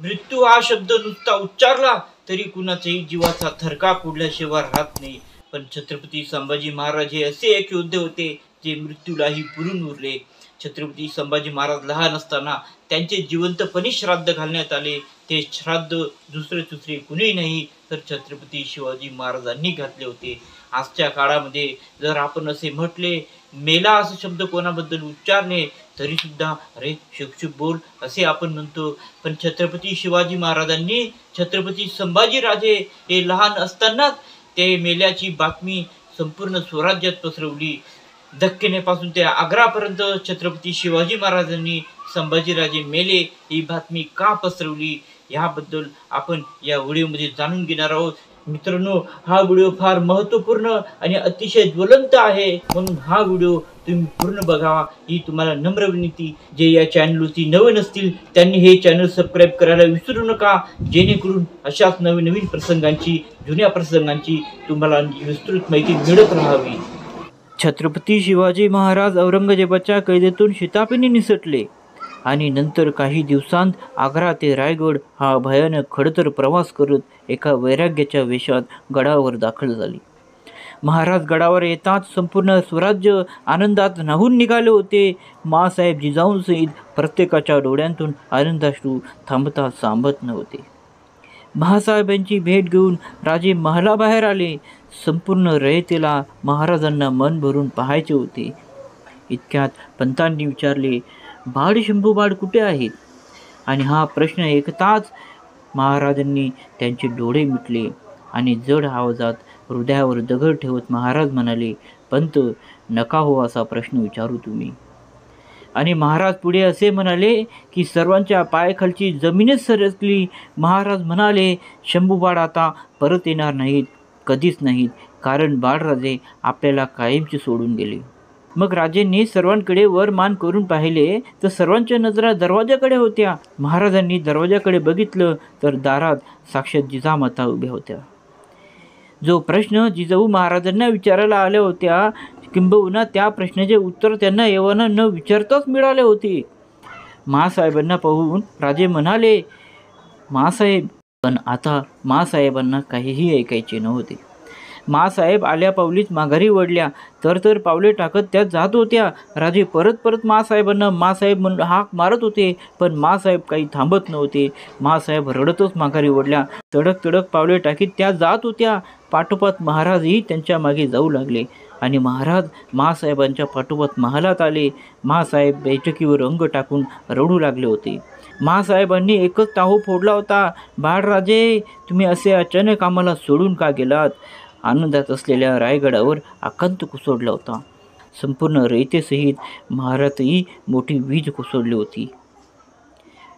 मृत्यू हा शब्द नुसता उच्चारला तरी कुणाचाही जीवाचा थरकाप उडल्याशिवाय राहत नाही. पण छत्रपती संभाजी महाराज हे असे एक योद्धे होते जे मृत्यूलाही पुरून उरले. छत्रपती संभाजी महाराज लहान असताना त्यांचे जिवंतपणे श्राद्ध घालण्यात आले. ते श्राद्ध दुसरे दुसरे कुणी नाही तर छत्रपती शिवाजी महाराजांनी घातले होते. आजच्या काळामध्ये जर आपण असे म्हटले मेला असा शब्द कोणाबद्दल उच्चारणे तरी सुद्धा अरे शुभ बोल असे आपण म्हणतो. पण छत्रपती शिवाजी महाराजांनी छत्रपती संभाजीराजे हे लहान असतानाच ते मेल्याची बातमी संपूर्ण स्वराज्यात पसरवली. दक्खिणेपासून ते आग्रापर्यंत छत्रपती शिवाजी महाराजांनी संभाजीराजे मेले ही बातमी का पसरवली? ह्याबद्दल आपण या व्हिडिओमध्ये जाणून घेणार आहोत. मित्रांनो हा व्हिडिओ फार महत्त्वपूर्ण आणि अतिशय ज्वलंत आहे म्हणून हा व्हिडिओ तुम्ही पूर्ण बघावा ही तुम्हाला नम्र विनंती जे या चॅनलवरती नवे नसतील त्यांनी हे चॅनल सबस्क्राईब करायला विसरू नका. जेणेकरून अशाच नवीन नवीन प्रसंगांची जुन्या प्रसंगांची तुम्हाला विस्तृत माहिती मिळत राहावी. छत्रपती शिवाजी महाराज औरंगजेबाच्या कैदेतून शितापीने निसटले. आणि नंतर काही दिवसांत आग्रा ते रायगड हा भयानक खडतर प्रवास करत एका वैराग्याच्या वेशात गडावर दाखल झाली. महाराज गडावर येताच संपूर्ण स्वराज्य आनंदात न्हावून निघाले होते. मासाहेब जिजाऊंसहित प्रत्येकाच्या डोळ्यांतून आनंदाश्रू थांबता सांबत नव्हते. महासाहेबांची भेट घेऊन राजे महालाबाहेर आले. संपूर्ण रयतेला महाराजांना मन भरून पाहायचे होते. इतक्यात पंतांनी विचारले बाड शंभूबाड कुठे आहेत आणि हा प्रश्न ऐकताच महाराजांनी त्यांचे डोळे मिटले आणि जड आवाजात हृदयावर दगड ठेवत महाराज म्हणाले पंत नका हो असा प्रश्न विचारू तुम्ही. आणि महाराज पुढे असे म्हणाले की सर्वांच्या पायाखालची जमीनच सरकली. महाराज म्हणाले शंभूबाड आता परत येणार नाहीत कधीच नाहीत कारण बाळराजे आपल्याला कायमचे सोडून गेले. मग राजेंनी सर्वांकडे वर मान करून पाहिले तर सर्वांच्या नजरा दरवाजाकडे होत्या. महाराजांनी दरवाजाकडे बघितलं तर दारात साक्षात जिजामाता उभ्या होत्या. जो प्रश्न जिजाऊ महाराजांना विचारायला आल्या होत्या किंबहुना त्या प्रश्नाचे उत्तर त्यांना येवाना न विचारताच मिळाले होते. महासाहेबांना पाहून राजे म्हणाले महासाहेब पण आता महासाहेबांना काहीही ऐकायचे नव्हते. मासाहेब आल्या पावलीच माघारी वडल्या तर तर पावले टाकत त्यात जात होत्या. राजे परत परत मासाहेबांना मासाहेब म्हणून हाक मारत होते पण मासाहेब काही थांबत नव्हते. मासाहेब रडतच माघारी वडल्या तडक तडक पावले टाकीत त्या जात होत्या. पाठोपाठ महाराजही त्यांच्या मागे जाऊ लागले. आणि महाराज महासाहेबांच्या पाठोपाठ महालात आले. महासाहेब बैठकीवर अंग टाकून रडू लागले होते. महासाहेबांनी एकच ताहू फोडला होता. बाळराजे तुम्ही असे अचानक आम्हाला सोडून का गेलात? आनंदात असलेल्या रायगडावर आकांत कोसळला होता. संपूर्ण रयतेसहित महारातही मोठी वीज कोसळली होती.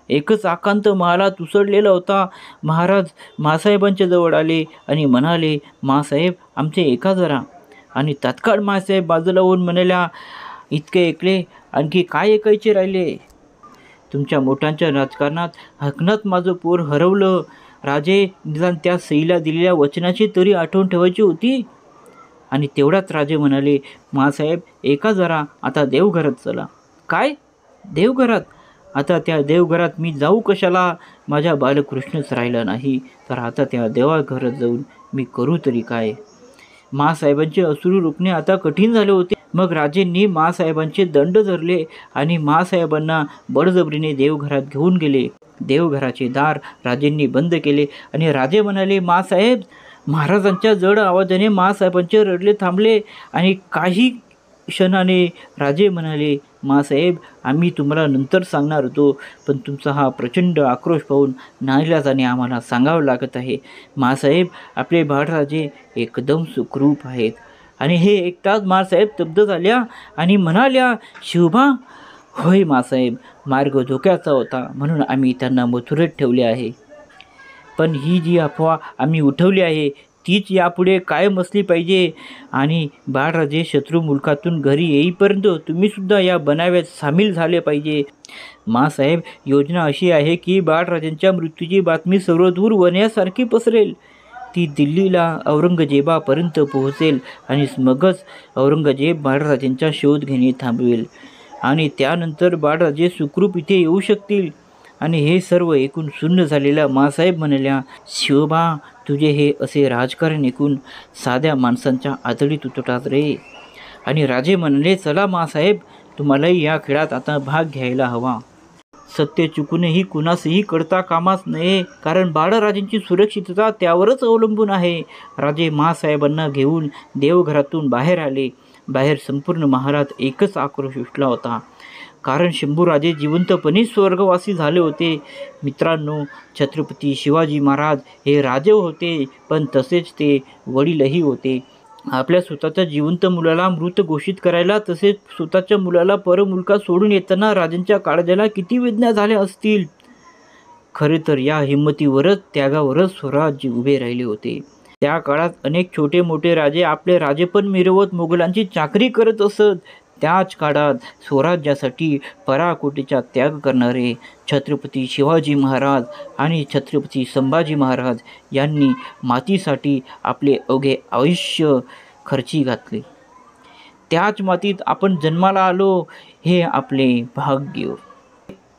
एकच आकांत महालात उसळलेला होता. महाराज मासाहेबांच्या जवळ आले आणि म्हणाले मासाहेब आमचे एका जरा. आणि तात्काळ मासाहेब बाजूला होऊन म्हणाल्या इतके ऐकले आणखी काय ऐकायचे राहिले? तुमच्या मोठ्यांच्या राजकारणात हकनात माझं पोर हरवलं. राजे निदान त्या सईला दिलेल्या वचनाची तरी आठवण ठेवायची होती. आणि तेवढ्यात राजे म्हणाले मासाहेब एका जरा आता देवघरात चला. काय? देवघरात? आता त्या देवघरात मी जाऊ कशाला? माझ्या बालकृष्णच राहिला नाही. तर आता त्या देवाघरात जाऊन मी करू तरी काय? मासाहेबांचे असुरू रोखणे आता कठीण झाले होते. मग राजेंनी मासाहेबांचे दंड धरले आणि मासाहेबांना बळजबरीने देवघरात घेऊन गेले. देवघराचे दार राजेंनी बंद केले आणि राजे म्हणाले मासाहेब महाराजांच्या जड आवाजाने मासाहेबांचे रडले थांबले आणि काही क्षणाने राजे म्हणाले मासाहेब आम्ही तुम्हाला नंतर सांगणार होतो पण तुमचा हा प्रचंड आक्रोश पाहून नाईलाजाने आम्हाला सांगावं लागत आहे. मासाहेब आपले बाळराजे एकदम सुखरूप आहेत. आणि हे एकटाच मासाहेब तब्द झाल्या आणि म्हणाल्या शिवभा होय मासाहेब मार्ग धोक्याचा होता म्हणून आम्ही त्यांना मथुरेत ठेवले आहे. पण ही जी अफवा आम्ही उठवली आहे तीच यापुढे कायम असली पाहिजे. आणि बाळराजे शत्रू मुलकातून घरी येईपर्यंत तुम्हीसुद्धा या बनाव्यात सामील झाले पाहिजे. मासाहेब योजना अशी आहे की बाळराजांच्या मृत्यूची बातमी सर्वदूर वण्यासारखी पसरेल. ती दिल्लीला औरंगजेबापर्यंत पोहोचेल आणि मगच औरंगजेब बाळराजांचा शोध घेणे थांबवेल. आणि त्यानंतर बाळराजे सुखरूप इथे येऊ शकतील. आणि हे सर्व ऐकून सुन्न झालेल्या मासाहेब म्हणाल्या शिवबा तुझे हे असे राजकारण ऐकून साध्या माणसांच्या आतडीत तुटतात रे. आणि राजे म्हणले चला मासाहेब तुम्हालाही या खेळात आता भाग घ्यायला हवा. सत्य चुकूनही कुणासही कळता कामास नये कारण बाळराजेंची सुरक्षितता त्यावरच अवलंबून आहे. राजे महासाहेबांना घेऊन देवघरातून बाहेर आले. बाहेर संपूर्ण महाराज एकच आक्रोश उठला होता. कारण शंभूराजे जिवंतपणे स्वर्गवासी झाले होते. मित्रांनो छत्रपती शिवाजी महाराज हे राजे होते पण तसेच ते वडीलही होते. आपल्या स्वतःच्या जिवंत मुलाला मृत घोषित करायला तसेच स्वतःच्या मुलाला परमुलका सोडून येताना राजांच्या काळजाला किती वेदना झाल्या असतील? खरे तर या हिंमतीवरच त्यागावरच स्वराज्य उभे राहिले होते. त्या काळात अनेक छोटे मोठे राजे आपले राजेपण मिरवत मोगलांची चाकरी करत असत. त्याच काळात स्वराज्यासाठी पराकोटीचा त्याग करणारे छत्रपती शिवाजी महाराज आणि छत्रपती संभाजी महाराज यांनी मातीसाठी आपले अवघे आयुष्य खर्ची घातले. त्याच मातीत आपण जन्माला आलो हे आपले भाग्य.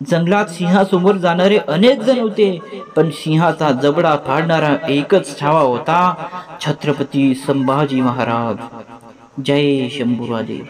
जंगलात सिंहासमोर जाणारे अनेक जण होते पण सिंहाचा जबडा फाडणारा एकच छावा होता छत्रपती संभाजी महाराज. जय शंभूराजे.